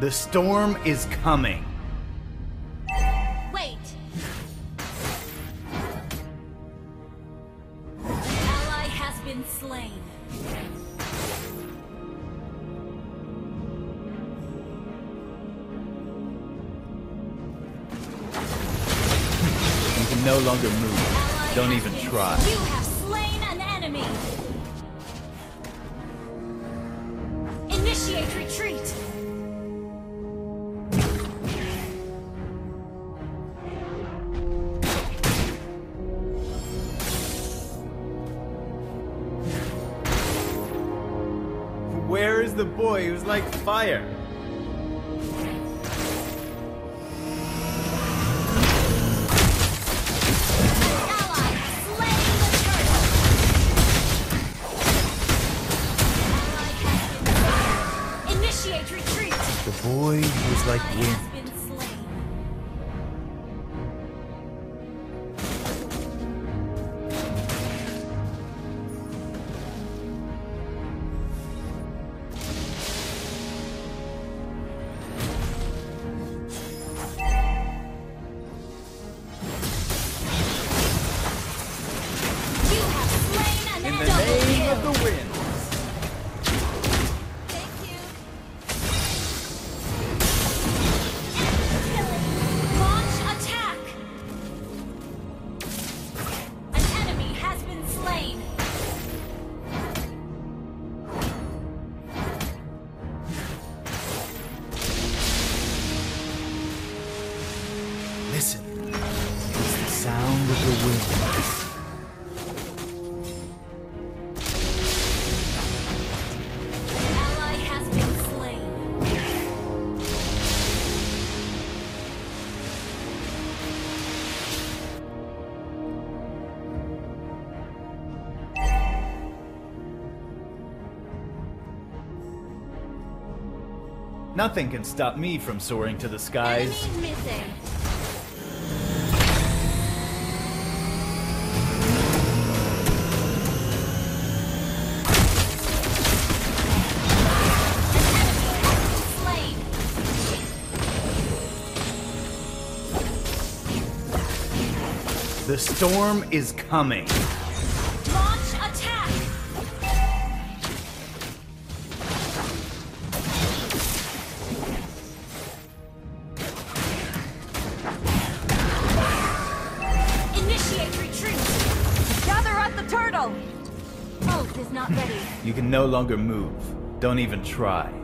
The storm is coming. Can no longer move. Don't even try. You have slain an enemy! Initiate retreat! Where is the boy who's like fire? The boy who's like wind. The wind. An ally has been slain. Nothing can stop me from soaring to the skies. Storm is coming. Launch attack. Initiate retreat. Gather at the turtle. Ult is not ready. You can no longer move. Don't even try.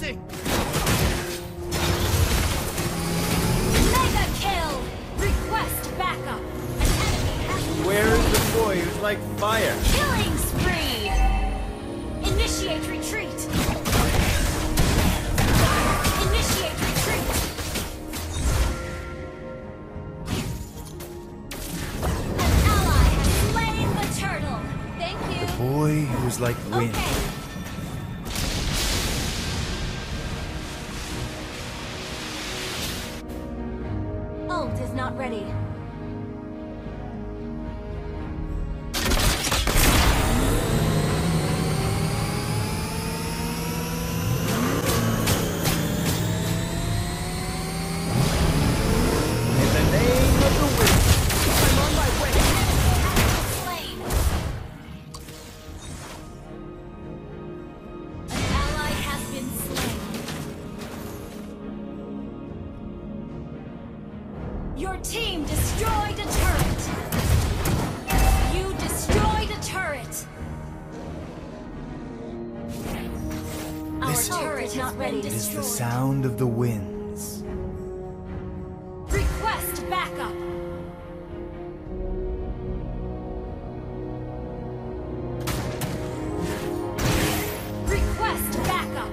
Missing! Mega kill. Request backup. An enemy has Where is the boy who's like fire? Killing spree! Initiate retreat! Initiate retreat! An ally has slain the turtle! Thank you! Boy who's like wind. Okay. Ult is not ready. not ready. It is the sound of the winds. Request backup! Request backup!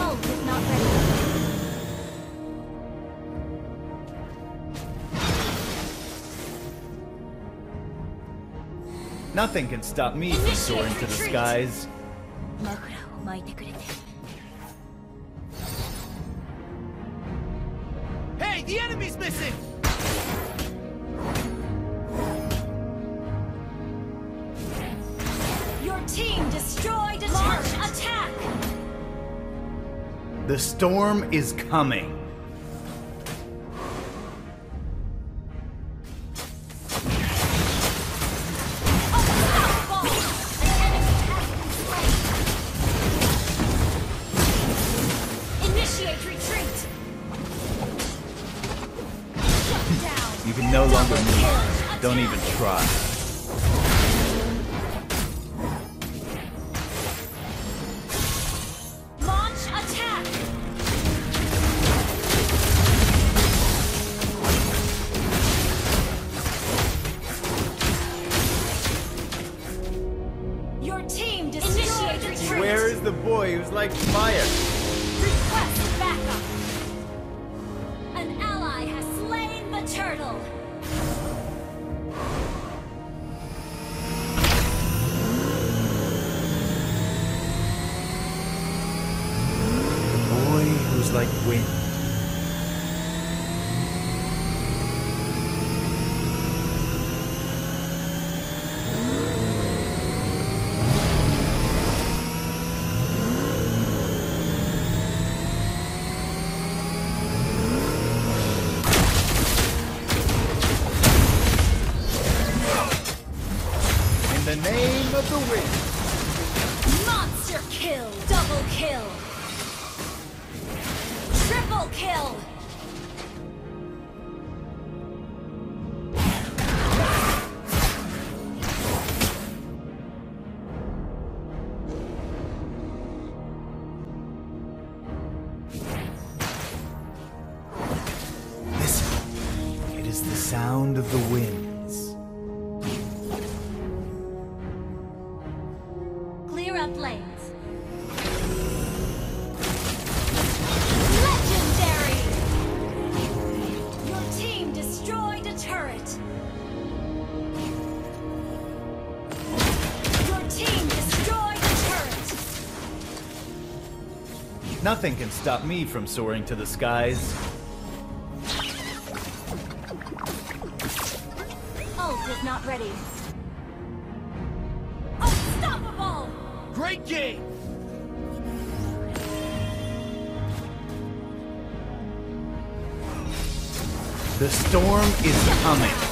Ult is not ready. Nothing can stop me from soaring to the skies. マフラーを巻いてくれて Hey, the enemy's missing! Your team destroyed a Launch attack! The storm is coming. Don't even try. Launch attack! Your team destroyed retreat! Where is the boy who's like fire? Request backup! An ally has slain the turtle! Who's the winds. Clear up lanes. Legendary! Your team destroyed a turret. Your team destroyed a turret. Nothing can stop me from soaring to the skies. Ult is not ready. Unstoppable! Great game! The storm is coming.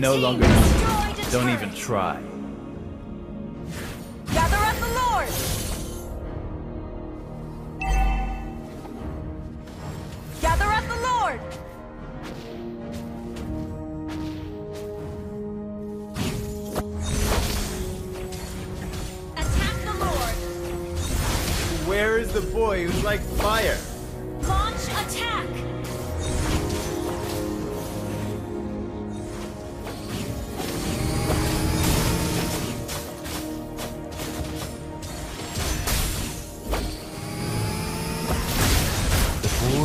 No longer Don't turret. even try. Gather up the Lord! Gather up the Lord! Attack the Lord! Where is the boy who's like fire?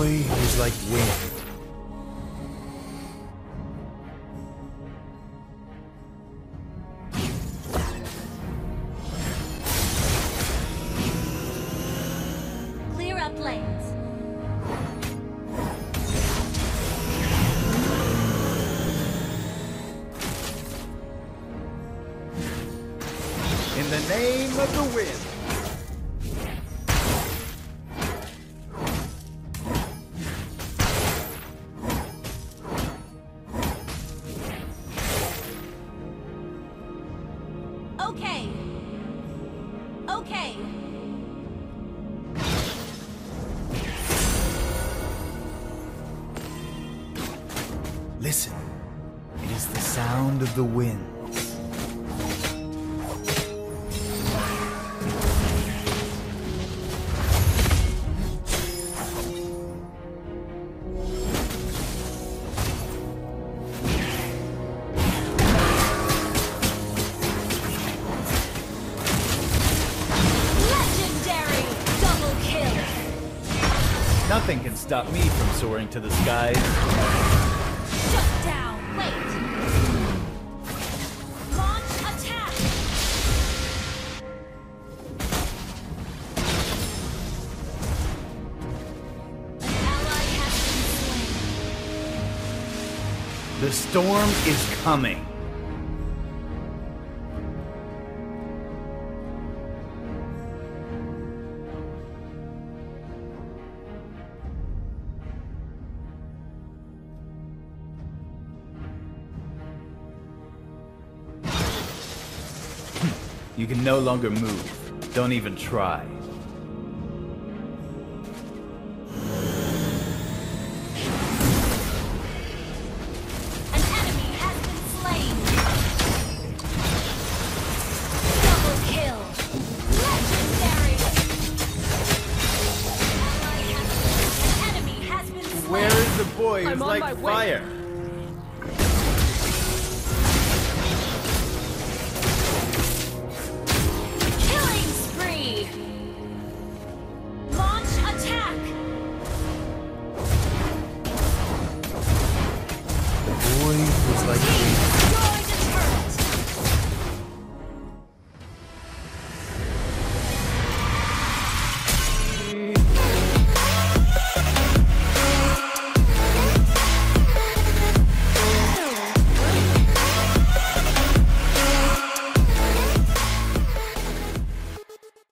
The boy who's like wind. Clear up lanes. In the name of the wind. Okay. Listen. It is the sound of the winds. Stop me from soaring to the skies. Shut down. Wait. Launch attack. An ally has been slain. The storm is coming. You can no longer move. Don't even try. An enemy has been slain. Double kill. Legendary. An enemy has been slain. Where is the boy who's like my way. fire? like